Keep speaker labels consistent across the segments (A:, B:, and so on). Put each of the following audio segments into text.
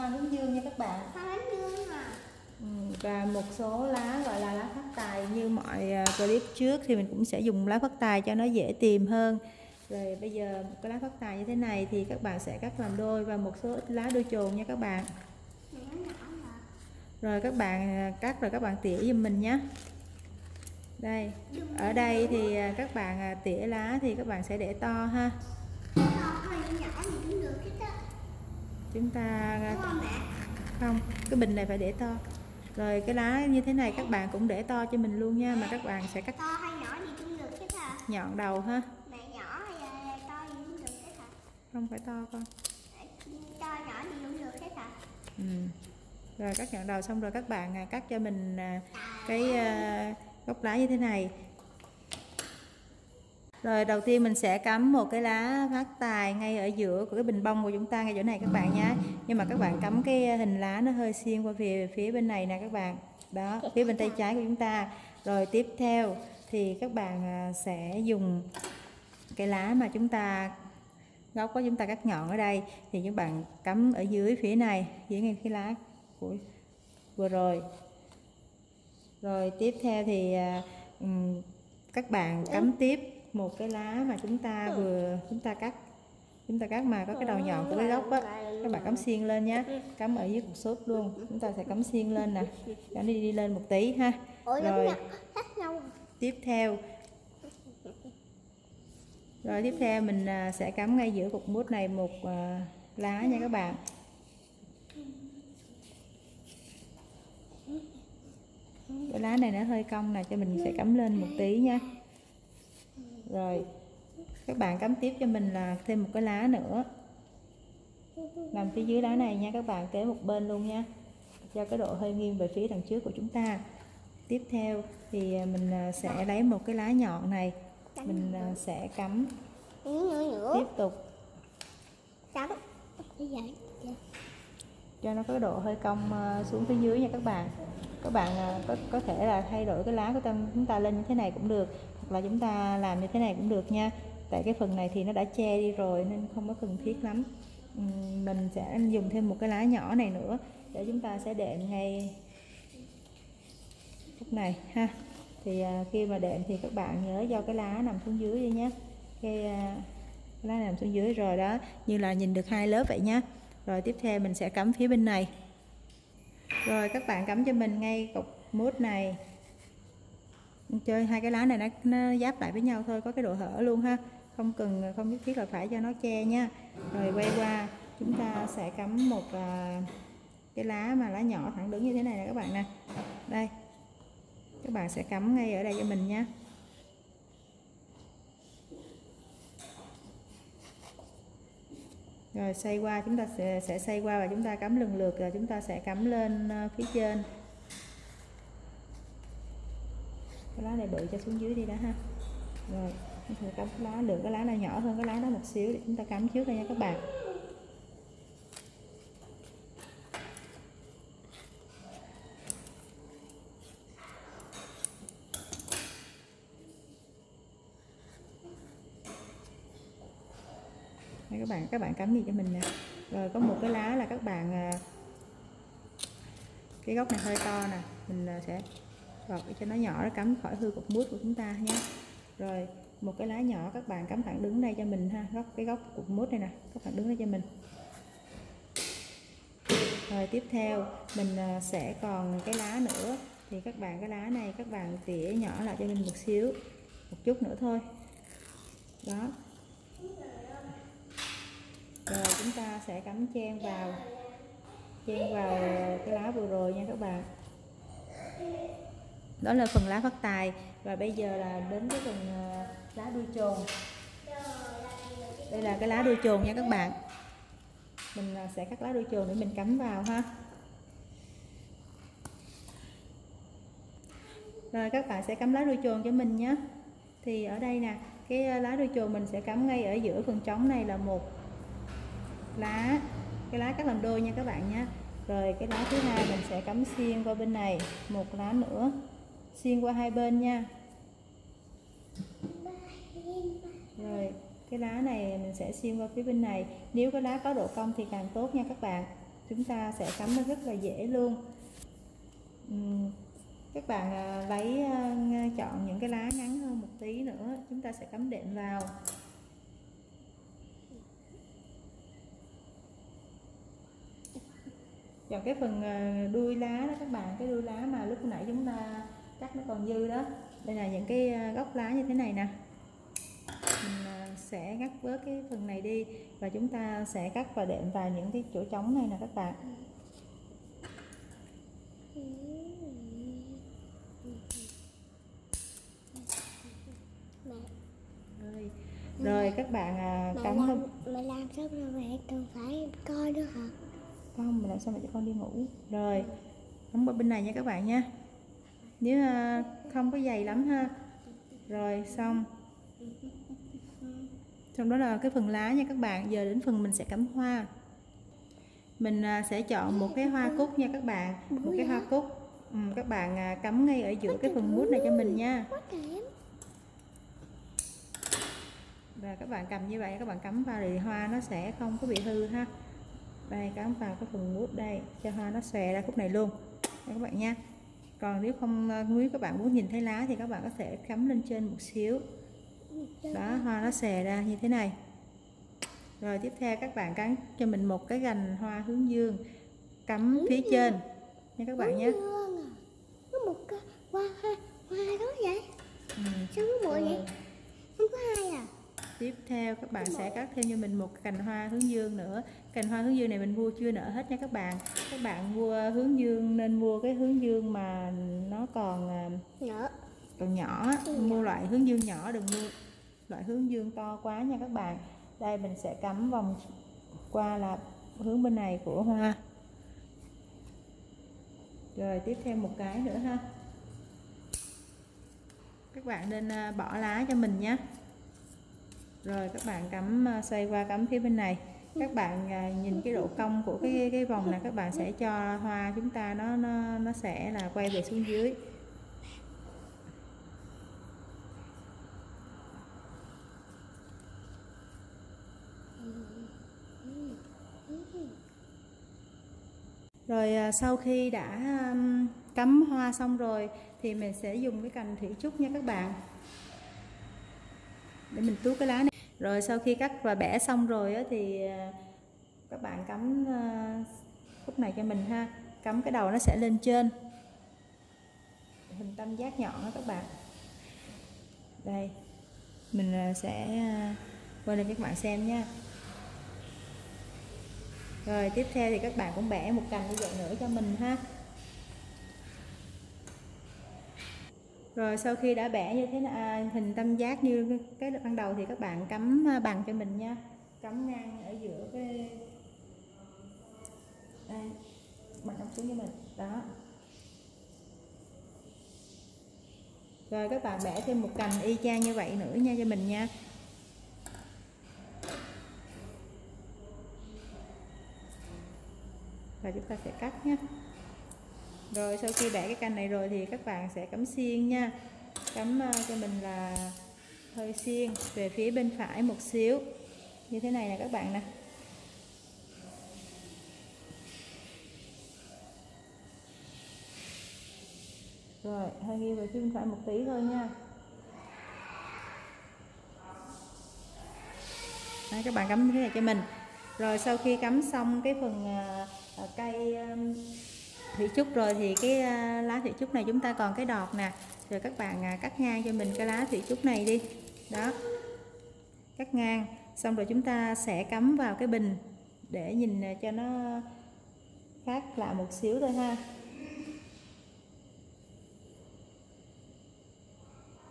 A: hoa hướng dương nha các bạn.
B: Hoa hướng dương à
A: và một số lá gọi là lá phát tài như mọi à, clip trước thì mình cũng sẽ dùng lá phát tài cho nó dễ tìm hơn. Rồi bây giờ một cái lá phát tài như thế này thì các bạn sẽ cắt làm đôi và một số ít lá đôi chồn nha các bạn. Rồi các bạn à, cắt rồi các bạn tỉa giùm mình nhé. Đây ở đây thì à, các bạn tỉa lá thì các bạn sẽ để to ha chúng ta
B: không
A: cái bình này phải để to. Rồi cái lá như thế này các bạn cũng để to cho mình luôn nha mà các bạn sẽ cắt
B: to hay nhỏ gì cũng được hết à
A: nhọn đầu ha.
B: Mẹ nhỏ hay to gì cũng được hết à
A: không phải to con.
B: To nhỏ gì cũng được hết à
A: ừ. rồi cắt nhọn đầu xong rồi các bạn à, cắt cho mình à, cái à, gốc lá như thế này rồi đầu tiên mình sẽ cắm một cái lá phát tài ngay ở giữa của cái bình bông của chúng ta ngay chỗ này các bạn nhé. Nhưng mà các bạn cắm cái hình lá nó hơi xiên qua phía phía bên này nè các bạn. Đó, phía bên tay trái của chúng ta. Rồi tiếp theo thì các bạn à, sẽ dùng cái lá mà chúng ta, gốc của chúng ta cắt nhọn ở đây. Thì các bạn cắm ở dưới phía này, dưới ngay cái lá của, vừa rồi. Rồi tiếp theo thì à, các bạn cắm tiếp một cái lá mà chúng ta vừa chúng ta cắt chúng ta cắt mà có cái đầu nhọn của cái gốc á các bạn cắm xiên lên nhé cắm ở dưới cục xốp luôn chúng ta sẽ cắm xiên lên nè nó đi, đi lên một tí ha. Rồi. tiếp theo. Rồi tiếp theo mình à, sẽ cắm ngay giữa cục mút này một à, lá nha các bạn. Cái lá này nó hơi cong nè cho mình sẽ cắm lên một tí nha rồi các bạn cắm tiếp cho mình là thêm một cái lá nữa. Nằm phía dưới lá này nha các bạn kế một bên luôn nha. Cho cái độ hơi nghiêng về phía đằng trước của chúng ta. Tiếp theo thì à, mình à, sẽ lấy một cái lá nhọn này. Mình à, sẽ cắm tiếp tục. Cho nó có độ hơi cong xuống phía dưới nha các bạn. Các bạn có có thể là thay đổi cái lá của tâm chúng ta lên như thế này cũng được hoặc là chúng ta làm như thế này cũng được nha. Tại cái phần này thì nó đã che đi rồi nên không có cần thiết lắm. Mình sẽ dùng thêm một cái lá nhỏ này nữa để chúng ta sẽ đệm ngay lúc này ha. Thì à, khi mà đệm thì các bạn nhớ cho cái lá nằm xuống dưới đi nhé. Cái, à, cái lá nằm xuống dưới rồi đó như là nhìn được hai lớp vậy nhé rồi tiếp theo mình sẽ cắm phía bên này. Rồi các bạn cắm cho mình ngay cục mút này chơi hai cái lá này nó, nó giáp lại với nhau thôi có cái độ hở luôn ha. Không cần không nhất thiết là phải cho nó che nha. Rồi quay qua chúng ta sẽ cắm một uh, cái lá mà lá nhỏ thẳng đứng như thế này nè các bạn nè. Đây các bạn sẽ cắm ngay ở đây cho mình nha. Rồi xoay qua chúng ta sẽ, sẽ xoay qua và chúng ta cắm lần lượt rồi chúng ta sẽ cắm lên ờ, phía trên cái lá này bự cho xuống dưới đi đã ha. Rồi chúng cắm lá lựa cái lá này nhỏ hơn cái lá đó một xíu, để chúng ta cắm trước đây nha các bạn. Đây, các bạn các bạn cắm gì cho mình nè. Rồi, có một cái lá là các bạn à, cái gốc này hơi to nè, mình à, sẽ gọt để cho nó nhỏ, nó cắm khỏi hư cục mút của chúng ta nhé. Rồi, một cái lá nhỏ, các bạn cắm thẳng đứng đây cho mình ha. Góc, cái góc cục mút này nè, các bạn đứng đây cho mình. Rồi, tiếp theo, mình à, sẽ còn cái lá nữa. Thì các bạn, cái lá này, các bạn tỉa nhỏ lại cho mình một xíu, một chút nữa thôi. Đó. Rồi, chúng ta sẽ cắm chen vào chen vào cái lá vừa rồi nha các bạn đó là phần lá phát tài. Và bây giờ là đến cái phần ờ, lá đuôi chồn. Đây là cái lá đuôi chồn nha các bạn. Mình ờ, sẽ cắt lá đuôi chồn để mình cắm vào ha. Rồi các bạn sẽ cắm lá đuôi chồn cho mình nhé. Thì ở đây nè, cái ờ, lá đuôi chồn mình sẽ cắm ngay ở giữa phần trống này là một lá, cái lá cắt làm đôi nha các bạn nhé. Rồi cái lá thứ hai mình sẽ cắm xiên qua bên này, một lá nữa xiên qua hai bên nha. Rồi, cái lá này mình sẽ xiên qua phía bên này. Nếu cái lá có độ cong thì càng tốt nha các bạn. Chúng ta sẽ cắm nó rất là dễ luôn. Các bạn à, lấy à, chọn những cái lá ngắn hơn một tí nữa, chúng ta sẽ cắm đệm vào. Chọn cái phần à, đuôi lá đó các bạn. Cái đuôi lá mà lúc nãy chúng ta cắt nó còn dư đó. Đây là những cái à, gốc lá như thế này nè. Mình à, sẽ ngắt bớt cái phần này đi và chúng ta sẽ cắt và đệm vào những cái chỗ trống này nè các bạn.
B: Mẹ
A: rồi, rồi các bạn à,
B: mẹ
A: cắm
B: làm
A: lên
B: mẹ làm xong rồi mẹ cần phải coi nữa hả?
A: Không mình làm sao mà cho con đi ngủ. Rồi. Cắm qua bên này nha các bạn nha nếu ờ, không có dày lắm ha. Rồi xong. Xong đó là cái phần lá nha các bạn. Giờ đến phần mình sẽ cắm hoa. Mình ờ, sẽ chọn một cái hoa cúc nha các bạn. Một cái hoa cúc. Ừ, các bạn à, cắm ngay ở giữa cái phần mút này cho mình nha. Và các bạn cầm như vậy các bạn cắm vào thì hoa nó sẽ không có bị hư ha. Đây cắm vào cái phần mút đây cho hoa nó xòe ra khúc này luôn đây các bạn nha còn nếu không nếu các bạn muốn nhìn thấy lá thì các bạn có thể cắm lên trên một xíu. Đó hoa nó xòe ra như thế này. Rồi tiếp theo các bạn cắm cho mình một cái gành hoa hướng dương cắm phía trên. Nha các bạn nhé.
B: Dương à. có một cái hoa hoa hoa đó vậy?
A: Ừ.
B: sao có một vậy? Không có hai à?
A: Tiếp theo các bạn sẽ cắt thêm cho mình một cành hoa hướng dương nữa. Cành hoa hướng dương này mình mua chưa nở hết nha các bạn. Các bạn mua hướng dương nên mua cái hướng dương mà còn à, còn nhỏ á. mua loại hướng dương nhỏ đừng mua loại hướng dương to quá nha các bạn. Đây mình sẽ cắm vòng qua là hướng bên này của hoa. Rồi tiếp theo một cái nữa ha. Các bạn nên à, bỏ lá cho mình nhé. Rồi các bạn cắm à, xoay qua cắm phía bên này các bạn à, nhìn cái độ cong của cái cái vòng này các bạn sẽ cho hoa chúng ta nó nó nó sẽ là quay về xuống dưới Rồi à, sau khi đã cắm hoa xong rồi thì mình sẽ dùng cái cành thủy trúc nha các bạn. Để mình túi cái lá này. Rồi sau khi cắt và bẻ xong rồi á, thì à, các bạn cắm à, khúc này cho mình ha. Cắm cái đầu nó sẽ lên trên. Hình tam giác nhọn đó các bạn. Đây. Mình à, sẽ quay lên cho các bạn xem nha. Rồi tiếp theo thì các bạn cũng bẻ một cành như vậy nữa cho mình ha. Rồi sau khi đã bẻ như thế à, hình tam giác như cái ban đầu thì các bạn cắm à, bằng cho mình nha. Cắm ngang ở giữa cái đây, bạn cắm xuống như mình. Đó. Rồi các bạn bẻ thêm một cành y chang như vậy nữa nha cho mình nha. và chúng ta sẽ cắt nhé rồi sau khi bẻ cái cành này rồi thì các bạn sẽ cắm xiên nha. Cắm uh, cho mình là hơi xiên về phía bên phải một xíu. Như thế này nè các bạn nè. Rồi hơi nghiêng về phía bên phải một tí thôi nha. Đấy, các bạn cắm như thế này cho mình. Rồi sau khi cắm xong cái phần uh, cây uh, thủy trúc rồi thì cái à, lá thủy trúc này chúng ta còn cái đọt nè. Rồi các bạn à, cắt ngang cho mình cái lá thủy trúc này đi. Đó, cắt ngang. Xong rồi chúng ta sẽ cắm vào cái bình để nhìn à, cho nó khác lạ một xíu thôi ha.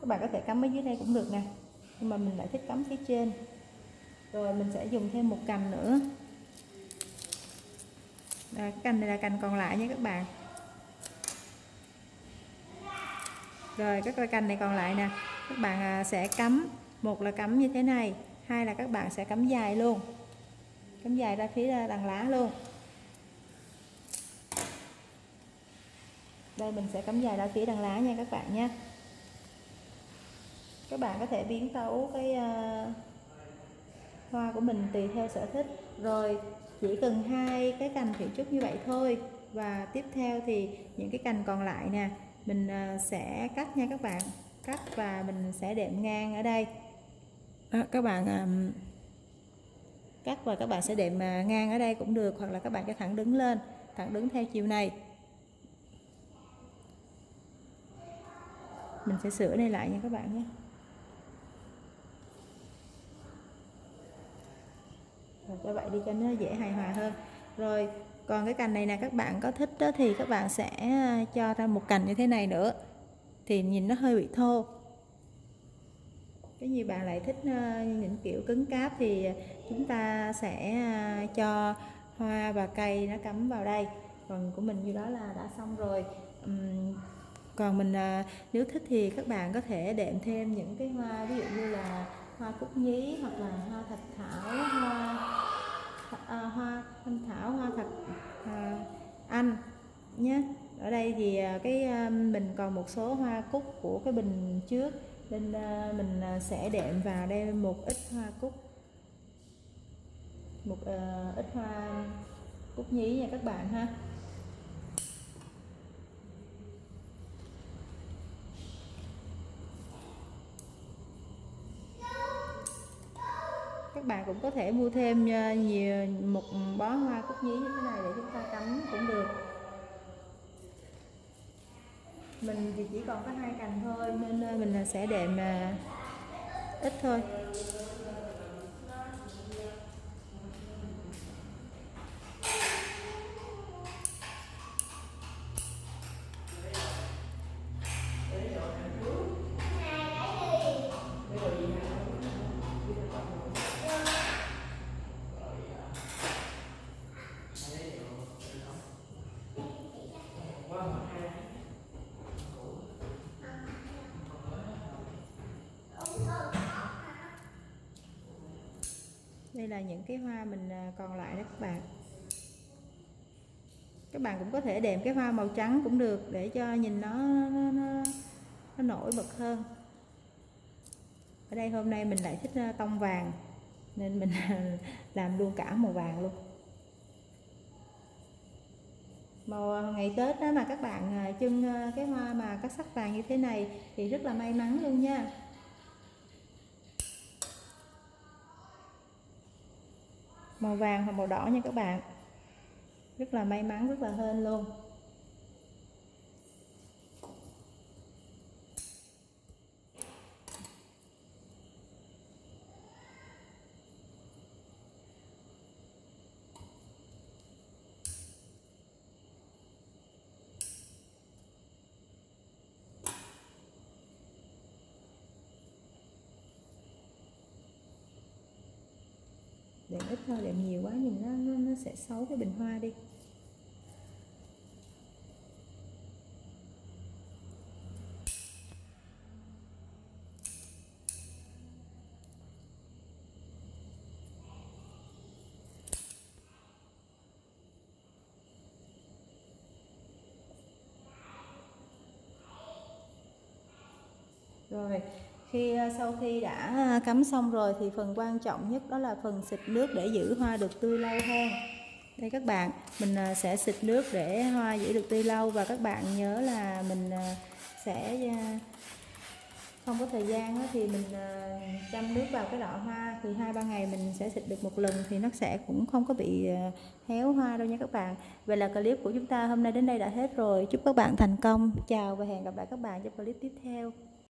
A: Các bạn có thể cắm ở dưới đây cũng được nè, nhưng mà mình lại thích cắm phía trên. Rồi mình sẽ dùng thêm một cành nữa à, cái cành này là cành còn lại nha các bạn. Rồi các cái cành này còn lại nè. Các bạn à, sẽ cắm một là cắm như thế này hai là các bạn sẽ cắm dài luôn. Cắm dài ra phía đằng lá luôn. Đây mình sẽ cắm dài ra phía đằng lá nha các bạn nha. Các bạn có thể biến tấu cái uh, hoa của mình tùy theo sở thích. Rồi chỉ cần hai cái cành thủy trúc như vậy thôi. Và tiếp theo thì những cái cành còn lại nè mình à, sẽ cắt nha các bạn. Cắt và mình sẽ đệm ngang ở đây. À, các bạn um, cắt và các bạn sẽ đệm à, ngang ở đây cũng được hoặc là các bạn cho thẳng đứng lên thẳng đứng theo chiều này. Mình sẽ sửa đây lại nha các bạn nhé. Rồi cho vậy đi cho nó dễ hài hòa hơn. Rồi, còn cái cành này nè, các bạn có thích đó thì các bạn sẽ à, cho ra một cành như thế này nữa. Thì nhìn nó hơi bị thô. Cái như bạn lại thích à, những kiểu cứng cáp thì chúng ta sẽ à, cho hoa và cây nó cắm vào đây. Còn của mình như đó là đã xong rồi. Còn mình nếu thích thì các bạn có thể đệm thêm những cái hoa, ví dụ như là hoa cúc nhí hoặc là hoa thạch thảo hoa à, hoa thanh thảo hoa thạch à, anh nhé. Ở đây thì à, cái à, mình còn một số hoa cúc của cái bình trước nên à, mình sẽ đệm vào đây một ít hoa cúc một uh, ít hoa cúc nhí nha các bạn ha. Các bạn cũng có thể mua thêm ờ, nhiều, một bó hoa cúc nhí như thế này để chúng ta cắm cũng được. Mình thì chỉ còn có hai cành thôi, nên ờ, mình là sẽ đệm mà ít thôi. Là những cái hoa mình à, còn lại đó các bạn. Các bạn cũng có thể đệm cái hoa màu trắng cũng được để cho nhìn nó nó, nó, nó nổi bật hơn. Ở đây hôm nay mình lại thích à, tông vàng nên mình làm luôn cả màu vàng luôn. Màu à, ngày Tết đó mà các bạn trưng cái hoa mà các sắc vàng như thế này thì rất là may mắn luôn nha. Màu vàng hoặc màu đỏ nha các bạn. Rất là may mắn, rất là hên luôn. Đệm ít thôi đệm nhiều quá thì nó, nó nó sẽ xấu cái bình hoa đi. Rồi khi ờ, sau khi đã ờ, cắm xong rồi thì phần quan trọng nhất đó là phần xịt nước để giữ hoa được tươi lâu hơn. Đây các bạn, mình ờ, sẽ xịt nước để hoa giữ được tươi lâu và các bạn nhớ là mình sẽ không có thời gian thì mình chăm nước vào cái lọ hoa. Thì hai, ba ngày mình sẽ xịt được một lần thì nó sẽ cũng không có bị héo hoa đâu nha các bạn. Vậy là clip của chúng ta hôm nay đến đây đã hết rồi. Chúc các bạn thành công. Chào và hẹn gặp lại các bạn trong clip tiếp theo.